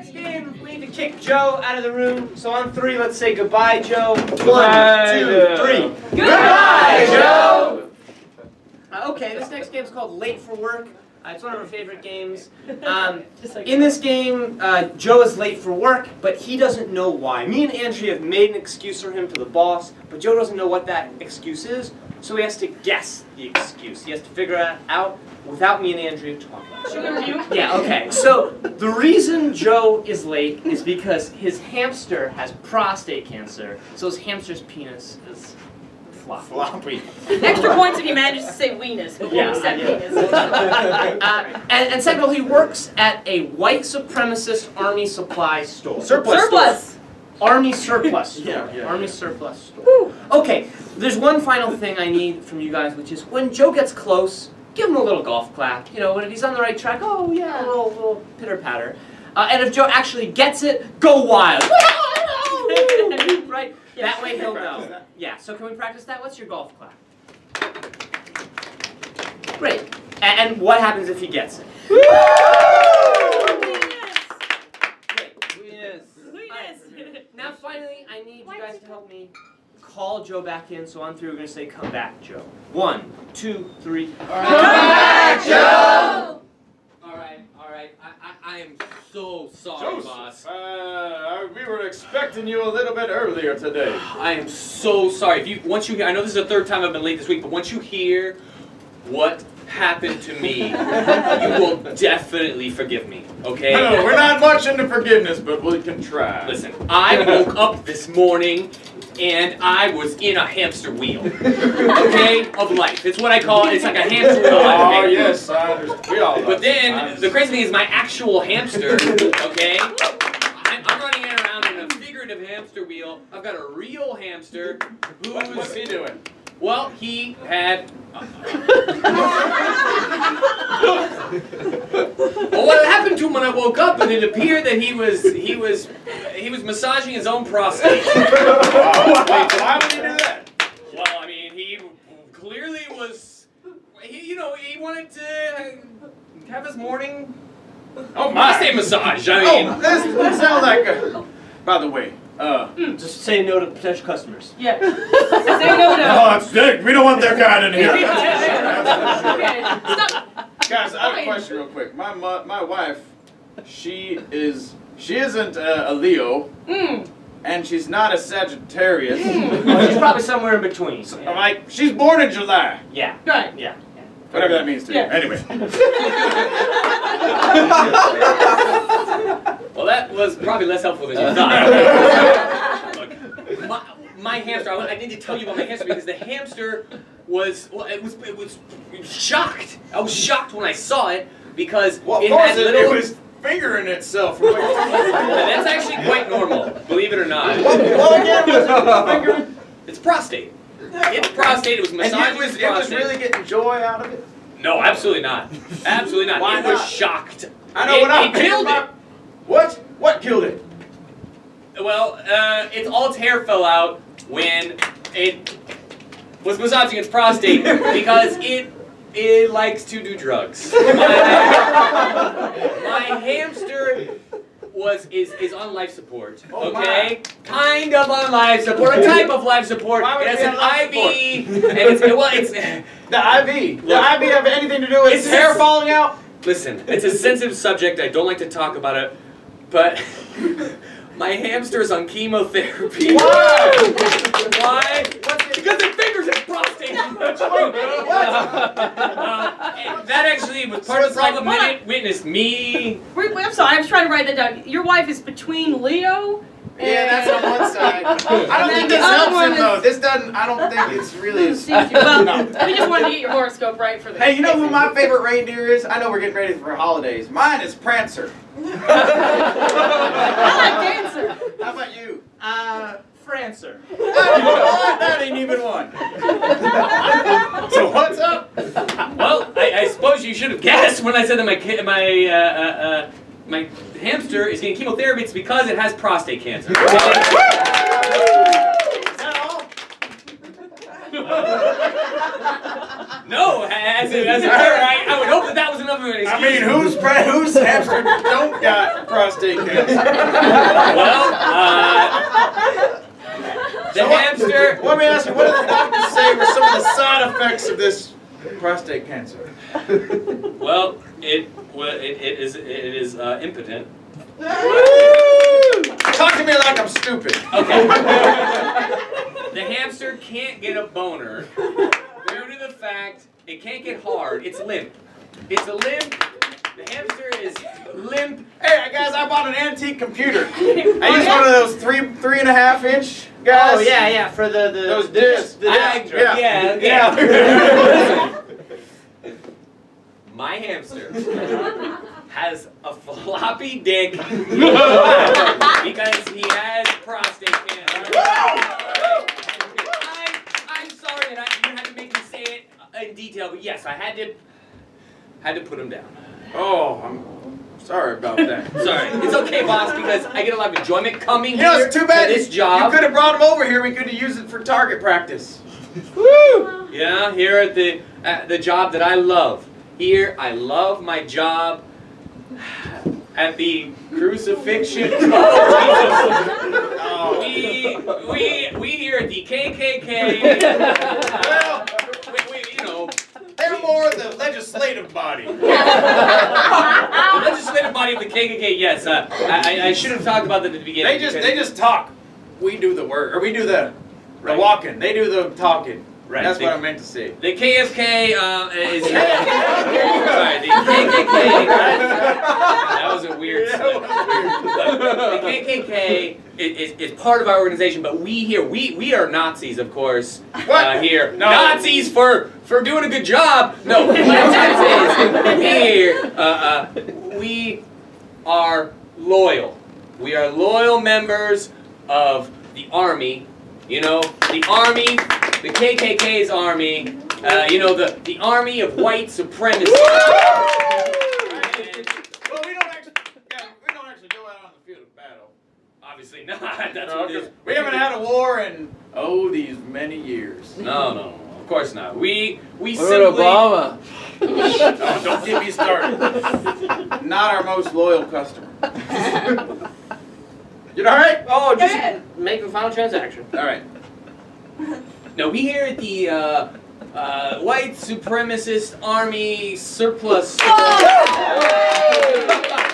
next game, we need to kick Joe out of the room. So on three, let's say goodbye, Joe. One, Goodbye, two, Joe. three. Goodbye, Joe! Uh, okay, this next game is called Late for Work. Uh, it's one of our favorite games. Um, in this game, uh, Joe is late for work, but he doesn't know why. Me and Andrea have made an excuse for him to the boss, but Joe doesn't know what that excuse is, so he has to guess the excuse. He has to figure it out without me and Andrea talking about it. Should we review? Yeah, okay. So the reason Joe is late is because his hamster has prostate cancer, so his hamster's penis is floppy. Floppy. Extra points if you manage to say weenus before Yeah, we said yeah. penis. Uh, and, and second of all, he works at a white supremacist army supply store. Surplus. Surplus. Army surplus store. Yeah, yeah, Army yeah. surplus store. Okay, there's one final thing I need from you guys, which is when Joe gets close, give him a little golf clap. You know, when he's on the right track, oh yeah, a little, little pitter patter. Uh, and if Joe actually gets it, go wild. right? Yes. That way he'll Practice know. that. Yeah. So can we practice that? What's your golf clap? Great. A- And, what happens if he gets it? Great. Weenus. Now, finally, I need you guys to help me call Joe back in. So on three, we're going to say, come back, Joe. One, two, three. Come back, Joe! All right, all right. I, I, I am so sorry, Joseph, boss. uh, we were expecting you a little bit earlier today. I am so sorry. If you once you hear, I know this is the third time I've been late this week, but once you hear what happened to me, you will definitely forgive me. Okay? No, we're not much into forgiveness, but we can try. Listen, I woke up this morning and I was in a hamster wheel. Okay? Of life. It's what I call it. It's like a hamster wheel. Oh okay? yes, understand. We all. But then the crazy thing is my actual hamster, okay? I'm, I'm running around in a figurative hamster wheel. I've got a real hamster What, what's who's he doing? well, he had. well, what happened to him when I woke up, and it appeared that he was he was he was massaging his own prostate. Oh, why, why would he do that? Well, I mean, he clearly was. He, you know, he wanted to have his morning Oh prostate my! massage. I mean, Oh, this, this sounds like a. By the way, uh. Just say no to potential customers. Yeah. Say no Oh, to. that's dick. We don't want their kind in here. Okay, stop. Guys, I have a question real quick. My my wife, she is she isn't uh, a Leo, Mm. and she's not a Sagittarius. Well, he's probably somewhere in between. So, I'm like, she's born in July. Yeah. Right. Yeah. Whatever that means to Yeah. you. Anyway. Well, that was probably less helpful than you thought. Look, my, my hamster. I, I need to tell you about my hamster because the hamster was well, it was it was shocked. I was shocked when I saw it because Well, it of had little. it was fingering itself. what That's actually quite normal, believe it or not. what again was it fingering? It's prostate. It's prostate. It was massaging it was, his it was really getting joy out of it? No, absolutely not. Absolutely not. Why it was shocked. I know it, when I it killed my- it. What? What killed it? Well, uh, it's all its hair fell out when it was massaging its prostate because it it likes to do drugs. Hamster was is is on life support. Oh, Okay, kind of on life support, a type of life support. Why would It has an IV, and it's well, it's. The IV. The Look. IV have anything to do with hair falling out? Listen, it's a sensitive subject. I don't like to talk about it, but my hamster's on chemotherapy. Why? Why? Because it fingers his prostate too. Uh, that actually was part So of the it's like- problem. Hold Then it witnessed me. Wait, wait, I'm sorry. I was trying to write that down. Your wife is between Leo. Yeah, that's on one side. I don't think this helps him though. This doesn't. I don't think it's really. As, well, No. we just wanted to get your horoscope right for the. Hey, you know who my favorite reindeer is? I know we're getting ready for holidays. Mine is Prancer. I like dancer. How about you? Uh, Francer. That ain't even one. so what's up? Well, I, I suppose you should have guessed when I said that my ki- my uh, uh, uh, my hamster is getting chemotherapy. It's because it has prostate cancer. Is that all? No, it as a, as a parent, I, I would hope that that was enough of an excuse. I mean, who's who's hamster don't got prostate cancer? Well, uh, the So what- hamster. Let me ask you, what did the doctors say were some of the side effects of this prostate cancer? Well, it well, it, it is it is uh, impotent. Talk to me like I'm stupid. Okay. the hamster can't get a boner due to the fact it can't get hard. It's limp. It's a limp. The hamster is limp. Hey guys, I bought an antique computer. I used one of those three three and a half inch guys. Oh yeah, yeah, for the the Those the discs. the I- disc yeah. yeah, Yeah. My hamster has a floppy dick because he has prostate cancer. I, I'm sorry that I, you had to make me say it in detail, but yes, I had to had to put him down. Oh, I'm sorry about that. Sorry, it's okay, boss, because I get a lot of enjoyment coming You know, here it's too bad to this job. You could have brought him over here. We could have used it for target practice. Woo! Yeah, here at the at the job that I love. Here, I love my job. At the crucifixion. Oh, Jesus. We we we here at the KKK. Well, we, we, you know, they're more the legislative body. the legislative body of the KKK. Yes, uh, I, I- I should have talked about that at the beginning. They just they just talk. We do the work, or we do the the Right. walking. They do the talking. Right, That's they- what I meant to say. The KFK uh, is. The KKK. That was a weird the KKK is, is, is part of our organization, but we here, we, we are Nazis, of course. What? Uh, here. No. Nazis for, for doing a good job. No, here, uh, uh, we are loyal. We are loyal members of the army. You know, the army, the KKK's army. Uh, you know, the, the army of white supremacy. And Well, we don't actually. Yeah, we don't actually go out on the field of battle. obviously not. That's No, what it 'cause we haven't had a war in oh these many years. No, no, of course not. We we What simply. about Obama? Oh, don't get me started. Not our most loyal customer. You all right? Oh, just Yeah. make the final transaction. All right. No, we here at the uh, uh, white supremacist army surplus.